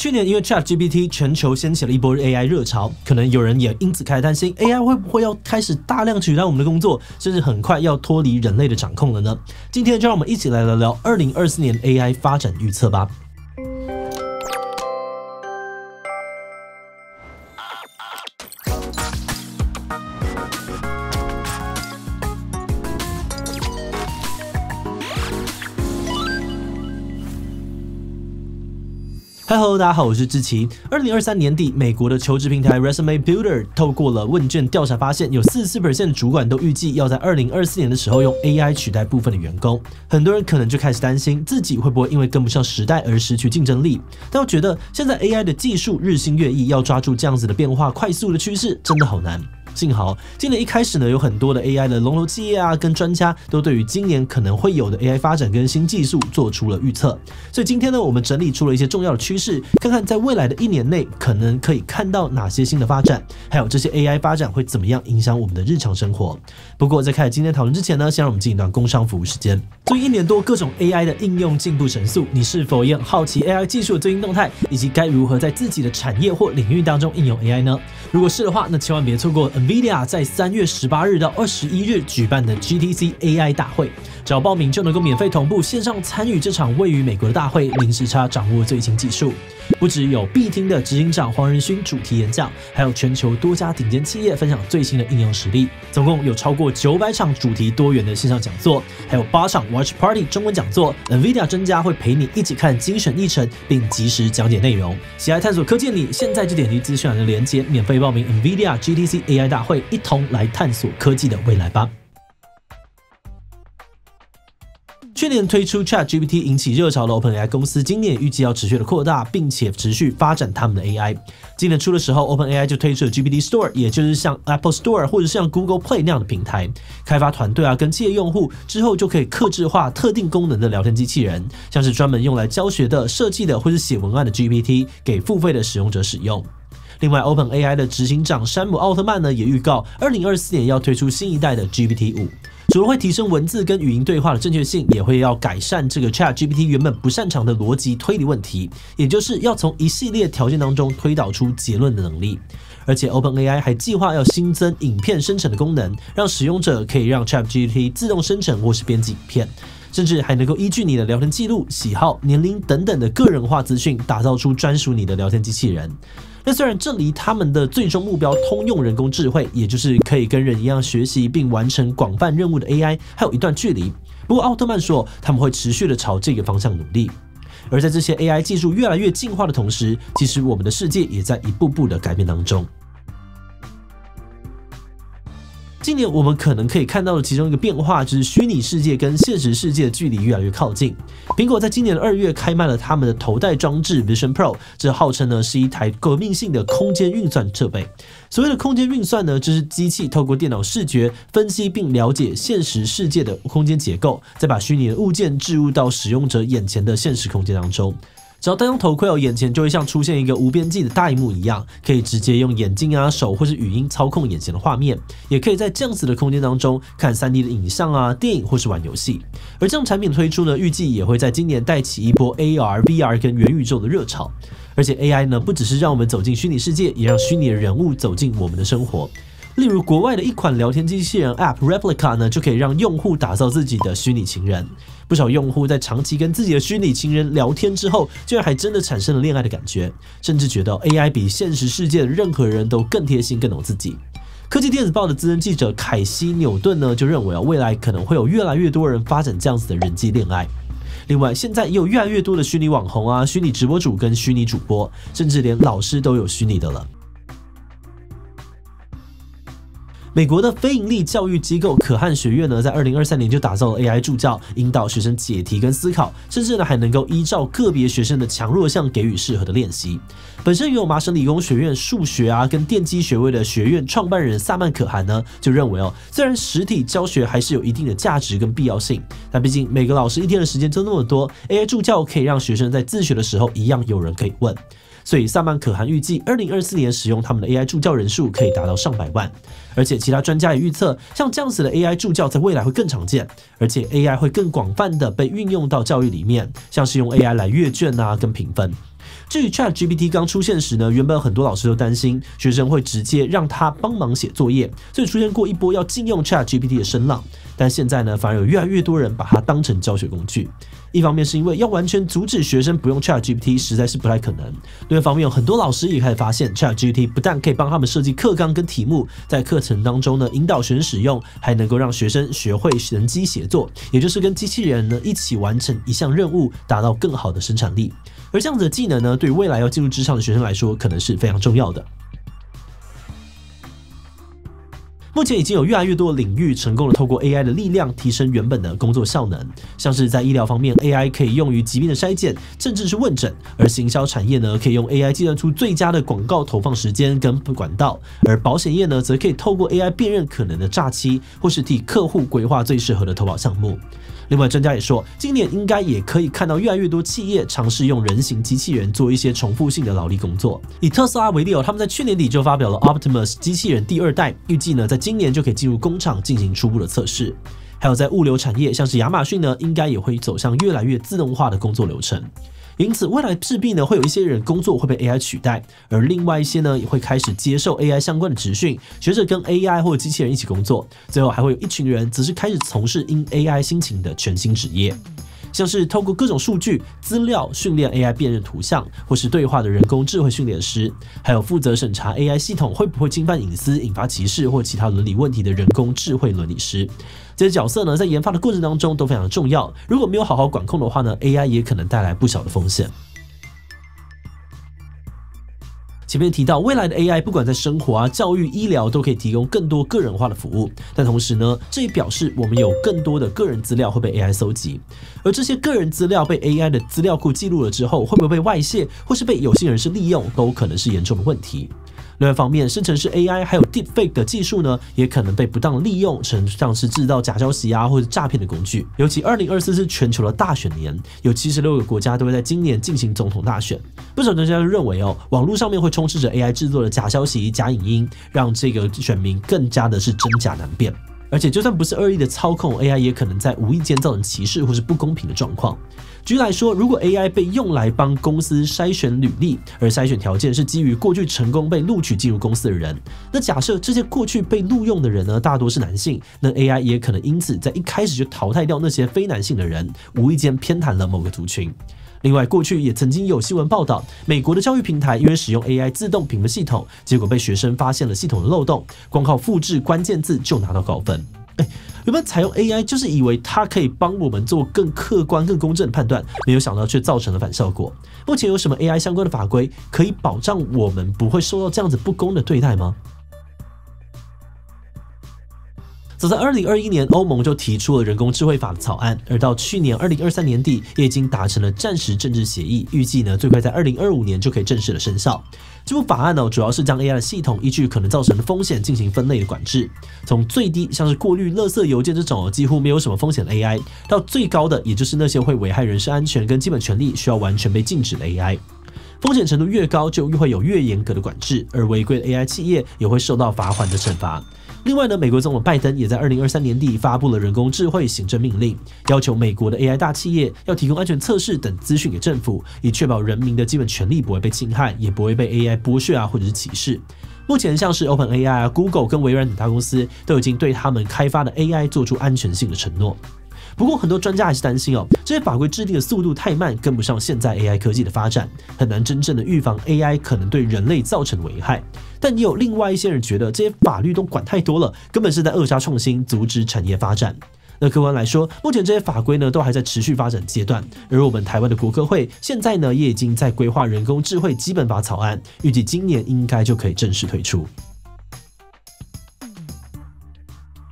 去年因为 Chat GPT 全球掀起了一波 AI 热潮，可能有人也因此开始担心 AI 会不会要开始大量取代我们的工作，甚至很快要脱离人类的掌控了呢？今天就让我们一起来聊聊二零二四年 AI 发展预测吧。Hello，大家好，我是志奇。二零二三年底，美国的求职平台 Resume Builder 透过了问卷调查，发现有四十四 percent 主管都预计要在二零二四年的时候用 AI 取代部分的员工。很多人可能就开始担心自己会不会因为跟不上时代而失去竞争力。但我觉得现在 AI 的技术日新月异，要抓住这样子的变化快速的趋势，真的好难。幸好今年一开始呢，有很多的 AI 的龙头企业啊，跟专家都对于今年可能会有的 AI 发展跟新技术做出了预测。所以今天呢，我们整理出了一些重要的趋势，看看在未来的一年内可能可以看到哪些新的发展，还有这些 AI 发展会怎么样影响我们的日常生活。不过在开始今天讨论之前呢，先让我们进一段工商服务时间。最近一年多，各种 AI 的应用进步神速，你是否也很好奇 AI 技术的最新动态，以及该如何在自己的产业或领域当中应用 AI 呢？如果是的话，那千万别错过 n NVIDIA 在三月十八日到二十一日举办的 GTC AI 大会。只要报名就能够免费同步线上参与这场位于美国的大会，零时差掌握最新技术。不只有必听的执行长黄仁勋主题演讲，还有全球多家顶尖企业分享最新的应用实例。总共有超过九百场主题多元的线上讲座，还有八场 Watch Party 中文讲座。NVIDIA 专家会陪你一起看精选议程，并及时讲解内容。喜爱探索科技的你，现在就点击资讯栏的链接，免费报名 NVIDIA GTC AI 大会，一同来探索科技的未来吧。去年推出 Chat GPT 引起热潮的 OpenAI 公司，今年预计要持续的扩大，并且持续发展他们的 AI。今年初的时候，OpenAI 就推出了 GPT Store，也就是像 Apple Store 或者像 Google Play 那样的平台。开发团队啊，跟企业用户之后就可以克制化特定功能的聊天机器人，像是专门用来教学的、设计的或是写文案的 GPT，给付费的使用者使用。另外，OpenAI 的执行长山姆奥特曼呢，也预告二零二四年要推出新一代的 GPT 五。除了会提升文字跟语音对话的正确性，也会要改善这个 Chat GPT 原本不擅长的逻辑推理问题，也就是要从一系列条件当中推导出结论的能力。而且 OpenAI 还计划要新增影片生成的功能，让使用者可以让 Chat GPT 自动生成或是编辑影片，甚至还能够依据你的聊天记录、喜好、年龄等等的个人化资讯，打造出专属你的聊天机器人。那虽然这离他们的最终目标通用人工智慧，也就是可以跟人一样学习并完成广泛任务的 AI，还有一段距离。不过奥特曼说，他们会持续的朝这个方向努力。而在这些 AI 技术越来越进化的同时，其实我们的世界也在一步步的改变当中。今年我们可能可以看到的其中一个变化，就是虚拟世界跟现实世界的距离越来越靠近。苹果在今年的二月开卖了他们的头戴装置 Vision Pro，这号称呢是一台革命性的空间运算设备。所谓的空间运算呢，就是机器透过电脑视觉分析并了解现实世界的空间结构，再把虚拟的物件置入到使用者眼前的现实空间当中。只要戴上头盔哦，眼前就会像出现一个无边际的大荧幕一样，可以直接用眼睛啊、手或是语音操控眼前的画面，也可以在这样子的空间当中看 3D 的影像啊、电影或是玩游戏。而这样产品推出呢，预计也会在今年带起一波 AR、VR 跟元宇宙的热潮。而且 AI 呢，不只是让我们走进虚拟世界，也让虚拟的人物走进我们的生活。例如，国外的一款聊天机器人 App Replica 呢，就可以让用户打造自己的虚拟情人。不少用户在长期跟自己的虚拟情人聊天之后，居然还真的产生了恋爱的感觉，甚至觉得 AI 比现实世界的任何人都更贴心、更懂自己。科技电子报的资深记者凯西·纽顿呢，就认为啊，未来可能会有越来越多人发展这样子的人际恋爱。另外，现在也有越来越多的虚拟网红啊、虚拟直播主跟虚拟主播，甚至连老师都有虚拟的了。美国的非盈利教育机构可汗学院呢，在二零二三年就打造了 AI 助教，引导学生解题跟思考，甚至呢还能够依照个别学生的强弱项给予适合的练习。本身拥有麻省理工学院数学啊跟电机学位的学院创办人萨曼可汗呢，就认为哦，虽然实体教学还是有一定的价值跟必要性，但毕竟每个老师一天的时间就那么多，AI 助教可以让学生在自学的时候一样有人可以问。所以萨曼可汗预计，二零二四年使用他们的 AI 助教人数可以达到上百万，而且其他专家也预测，像这样子的 AI 助教在未来会更常见，而且 AI 会更广泛的被运用到教育里面，像是用 AI 来阅卷啊跟评分。至于 Chat GPT 刚出现时呢，原本很多老师都担心学生会直接让他帮忙写作业，所以出现过一波要禁用 Chat GPT 的声浪。但现在呢，反而有越来越多人把它当成教学工具。一方面是因为要完全阻止学生不用 Chat GPT 实在是不太可能；另一方面，有很多老师也开始发现 Chat GPT 不但可以帮他们设计课纲跟题目，在课程当中呢引导学生使用，还能够让学生学会人机协作，也就是跟机器人呢一起完成一项任务，达到更好的生产力。而这样子的技能呢，对未来要进入职场的学生来说，可能是非常重要的。目前已经有越来越多的领域成功的透过 AI 的力量提升原本的工作效能，像是在医疗方面，AI 可以用于疾病的筛检，甚至是问诊；而行销产业呢，可以用 AI 计算出最佳的广告投放时间跟管道；而保险业呢，则可以透过 AI 辨认可能的诈欺，或是替客户规划最适合的投保项目。另外，专家也说，今年应该也可以看到越来越多企业尝试用人形机器人做一些重复性的劳力工作。以特斯拉为例哦，他们在去年底就发表了 Optimus 机器人第二代，预计呢在今年就可以进入工厂进行初步的测试。还有在物流产业，像是亚马逊呢，应该也会走向越来越自动化的工作流程。因此，未来势必呢会有一些人工作会被 AI 取代，而另外一些呢也会开始接受 AI 相关的职训，学着跟 AI 或者机器人一起工作。最后还会有一群人只是开始从事因 AI 兴起的全新职业。像是透过各种数据资料训练 AI 辨认图像，或是对话的人工智慧训练师，还有负责审查 AI 系统会不会侵犯隐私、引发歧视或其他伦理问题的人工智慧伦理师。这些角色呢，在研发的过程当中都非常重要。如果没有好好管控的话呢，AI 也可能带来不小的风险。前面提到，未来的 AI 不管在生活啊、教育、医疗都可以提供更多个人化的服务，但同时呢，这也表示我们有更多的个人资料会被 AI 搜集，而这些个人资料被 AI 的资料库记录了之后，会不会被外泄，或是被有心人士利用，都可能是严重的问题。另外一方面，生成式 AI 还有 Deepfake 的技术呢，也可能被不当利用成像是制造假消息啊或者诈骗的工具。尤其二零二四是全球的大选年，有七十六个国家都会在今年进行总统大选。不少专家认为哦，网络上面会充斥着 AI 制作的假消息、假影音，让这个选民更加的是真假难辨。而且就算不是恶意的操控，AI 也可能在无意间造成歧视或是不公平的状况。举例来说，如果 AI 被用来帮公司筛选履历，而筛选条件是基于过去成功被录取进入公司的人，那假设这些过去被录用的人呢，大多是男性，那 AI 也可能因此在一开始就淘汰掉那些非男性的人，无意间偏袒了某个族群。另外，过去也曾经有新闻报道，美国的教育平台因为使用 AI 自动评分系统，结果被学生发现了系统的漏洞，光靠复制关键字就拿到高分。哎，原本采用 AI 就是以为它可以帮我们做更客观、更公正的判断，没有想到却造成了反效果。目前有什么 AI 相关的法规可以保障我们不会受到这样子不公的对待吗？早在二零二一年，欧盟就提出了人工智慧法的草案，而到去年二零二三年底，也已经达成了暂时政治协议，预计呢最快在二零二五年就可以正式的生效。这部法案呢，主要是将 AI 的系统依据可能造成的风险进行分类的管制，从最低像是过滤垃圾邮件这种几乎没有什么风险的 AI，到最高的，也就是那些会危害人身安全跟基本权利需要完全被禁止的 AI。风险程度越高，就越会有越严格的管制，而违规的 AI 企业也会受到罚款的惩罚。另外呢，美国总统拜登也在二零二三年底发布了人工智慧行政命令，要求美国的 AI 大企业要提供安全测试等资讯给政府，以确保人民的基本权利不会被侵害，也不会被 AI 剥削啊，或者是歧视。目前像是 OpenAI 啊、Google 跟微软等大公司都已经对他们开发的 AI 做出安全性的承诺。不过，很多专家还是担心哦，这些法规制定的速度太慢，跟不上现在 AI 科技的发展，很难真正的预防 AI 可能对人类造成的危害。但也有另外一些人觉得，这些法律都管太多了，根本是在扼杀创新，阻止产业发展。那客观来说，目前这些法规呢，都还在持续发展阶段。而我们台湾的国科会现在呢，也已经在规划人工智慧基本法草案，预计今年应该就可以正式推出。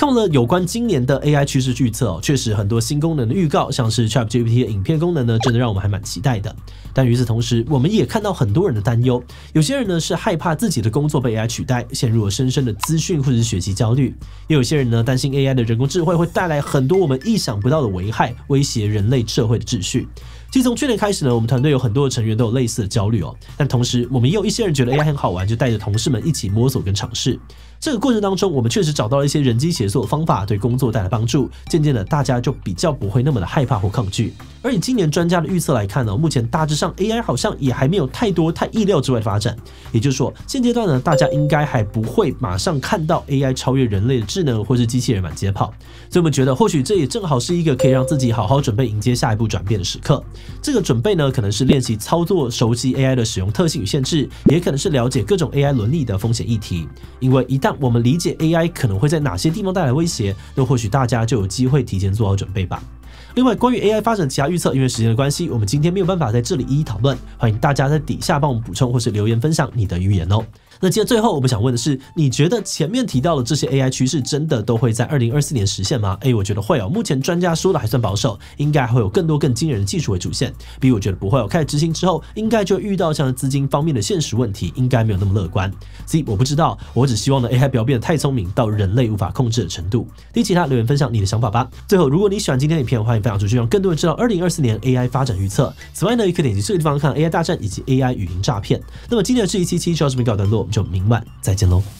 看了有关今年的 AI 趋势预测哦，确实很多新功能的预告，像是 ChatGPT 的影片功能呢，真的让我们还蛮期待的。但与此同时，我们也看到很多人的担忧，有些人呢是害怕自己的工作被 AI 取代，陷入了深深的资讯或者是学习焦虑；也有些人呢担心 AI 的人工智慧会带来很多我们意想不到的危害，威胁人类社会的秩序。其实从去年开始呢，我们团队有很多的成员都有类似的焦虑哦。但同时，我们也有一些人觉得 AI 很好玩，就带着同事们一起摸索跟尝试。这个过程当中，我们确实找到了一些人机协作的方法，对工作带来帮助。渐渐的，大家就比较不会那么的害怕或抗拒。而以今年专家的预测来看呢，目前大致上 AI 好像也还没有太多太意料之外的发展。也就是说，现阶段呢，大家应该还不会马上看到 AI 超越人类的智能或是机器人满街跑。所以我们觉得，或许这也正好是一个可以让自己好好准备迎接下一步转变的时刻。这个准备呢，可能是练习操作、熟悉 AI 的使用特性与限制，也可能是了解各种 AI 伦理的风险议题。因为一旦我们理解 AI 可能会在哪些地方带来威胁，那或许大家就有机会提前做好准备吧。另外，关于 AI 发展其他预测，因为时间的关系，我们今天没有办法在这里一一讨论。欢迎大家在底下帮我们补充或是留言分享你的预言哦。那接着最后我们想问的是，你觉得前面提到的这些 AI 趋势真的都会在二零二四年实现吗？哎，我觉得会哦。目前专家说的还算保守，应该会有更多更惊人的技术会出现。比我觉得不会哦。开始执行之后，应该就遇到像资金方面的现实问题，应该没有那么乐观。所以我不知道，我只希望呢 AI 不要变得太聪明到人类无法控制的程度。第其他留言分享你的想法吧。最后，如果你喜欢今天的影片，欢迎分享出去，让更多人知道二零二四年 AI 发展预测。此外呢，也可以点击这个地方看 AI 大战以及 AI 语音诈骗。那么今天的这一期七十二视频告段落，就明晚再。见喽。